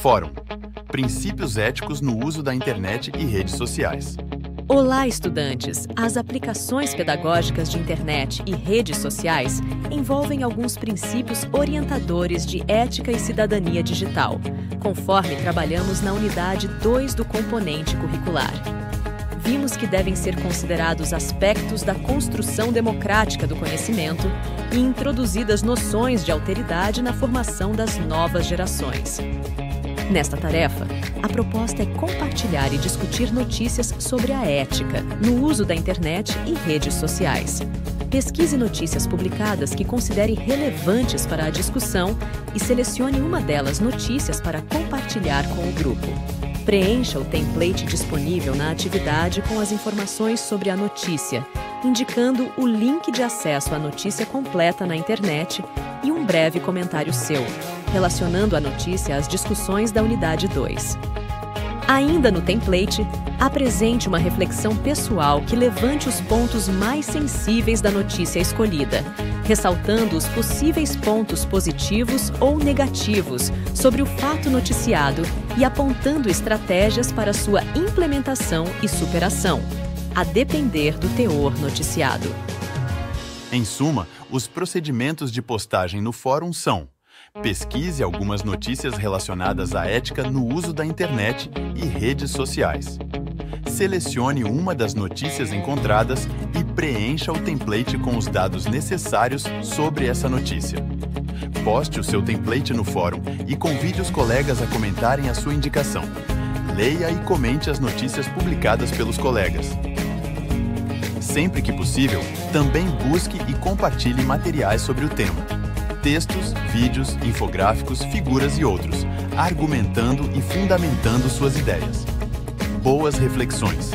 Fórum Princípios éticos no uso da internet e redes sociais. Olá, estudantes! As aplicações pedagógicas de internet e redes sociais envolvem alguns princípios orientadores de ética e cidadania digital, conforme trabalhamos na unidade 2 do componente curricular. Vimos que devem ser considerados aspectos da construção democrática do conhecimento e introduzidas noções de alteridade na formação das novas gerações. Nesta tarefa, a proposta é compartilhar e discutir notícias sobre a ética no uso da internet e redes sociais. Pesquise notícias publicadas que considere relevantes para a discussão e selecione uma delas notícias para compartilhar com o grupo. Preencha o template disponível na atividade com as informações sobre a notícia, indicando o link de acesso à notícia completa na internet e um breve comentário seu relacionando a notícia às discussões da unidade 2. Ainda no template, apresente uma reflexão pessoal que levante os pontos mais sensíveis da notícia escolhida, ressaltando os possíveis pontos positivos ou negativos sobre o fato noticiado e apontando estratégias para sua implementação e superação, a depender do teor noticiado. Em suma, os procedimentos de postagem no fórum são Pesquise algumas notícias relacionadas à ética no uso da internet e redes sociais. Selecione uma das notícias encontradas e preencha o template com os dados necessários sobre essa notícia. Poste o seu template no fórum e convide os colegas a comentarem a sua indicação. Leia e comente as notícias publicadas pelos colegas. Sempre que possível, também busque e compartilhe materiais sobre o tema textos, vídeos, infográficos, figuras e outros, argumentando e fundamentando suas ideias. Boas reflexões.